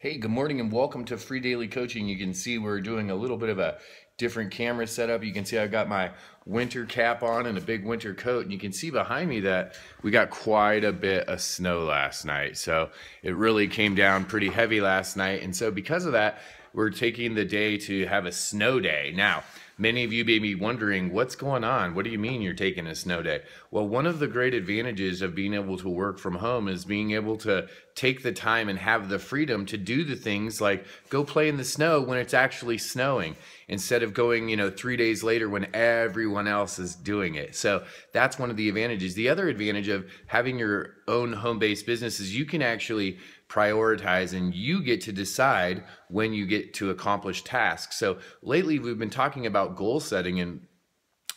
Hey, good morning and welcome to Free Daily Coaching. You can see we're doing a little bit of a different camera setup. You can see I've got my winter cap on and a big winter coat. And you can see behind me that we got quite a bit of snow last night. So it really came down pretty heavy last night. And so because of that, we're taking the day to have a snow day. Now, Many of you may be wondering, what's going on? What do you mean you're taking a snow day? Well, one of the great advantages of being able to work from home is being able to take the time and have the freedom to do the things like go play in the snow when it's actually snowing instead of going, you know, three days later when everyone else is doing it. So that's one of the advantages. The other advantage of having your own home based business is you can actually prioritize and you get to decide when you get to accomplish tasks. So lately we've been talking about goal setting and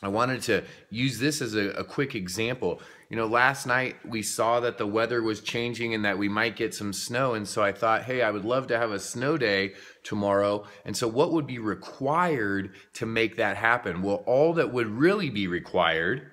I wanted to use this as a, a, quick example. You know, last night we saw that the weather was changing and that we might get some snow. And so I thought, hey, I would love to have a snow day tomorrow. And so, what would be required to make that happen? Well, all that would really be required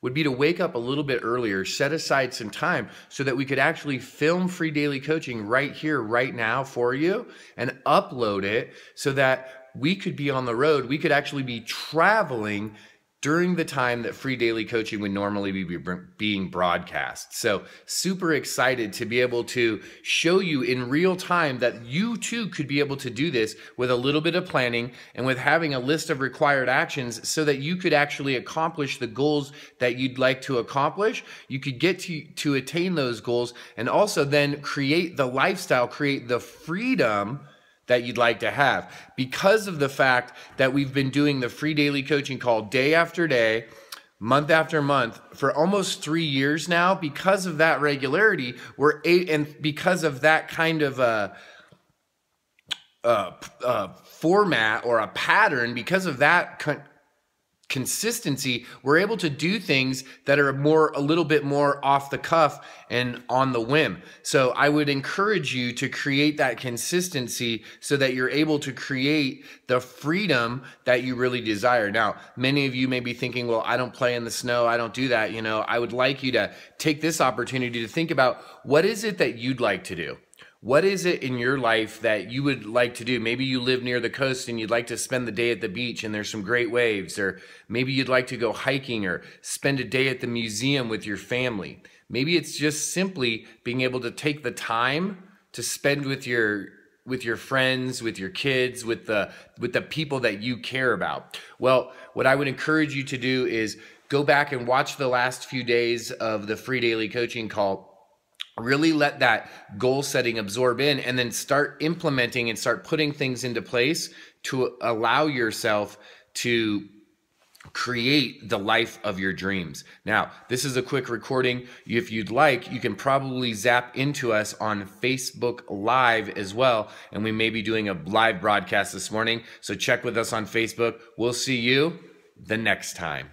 would be to wake up a little bit earlier, set aside some time so that we could actually film free daily coaching right here, right now for you and upload it so that we could be on the road. We could actually be traveling during the time that free daily coaching would normally be being broadcast. So, super excited to be able to show you in real time that you too could be able to do this with a little bit of planning and with having a list of required actions so that you could actually accomplish the goals that you'd like to accomplish. You could get to, to attain those goals and also then create the lifestyle, create the freedom that you'd like to have. Because of the fact that we've been doing the free daily coaching call day after day month after month for almost three years now because of that regularity we're eight and because of that kind of a, a, a format or a pattern because of that consistency, we're able to do things that are more a little bit more off the cuff and on the whim. So I would encourage you to create that consistency so that you're able to create the freedom that you really desire. Now, many of you may be thinking, well, I don't play in the snow, I don't do that, you know. I would like you to take this opportunity to think about what is it that you'd like to do? What is it in your life that you would like to do? Maybe you live near the coast and you'd like to spend the day at the beach and there's some great waves, or maybe you'd like to go hiking or spend a day at the museum with your family. Maybe it's just simply being able to take the time to spend with your with your friends, with your kids, with the with the people that you care about. Well, what I would encourage you to do is go back and watch the last few days of the free daily coaching call really let that goal setting absorb in and then start implementing and start putting things into place to allow yourself to create the life of your dreams. Now, this is a quick recording. If you'd like, you can probably zap into us on Facebook Live as well. And we may be doing a live broadcast this morning. So check with us on Facebook. We'll see you the next time.